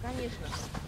конечно.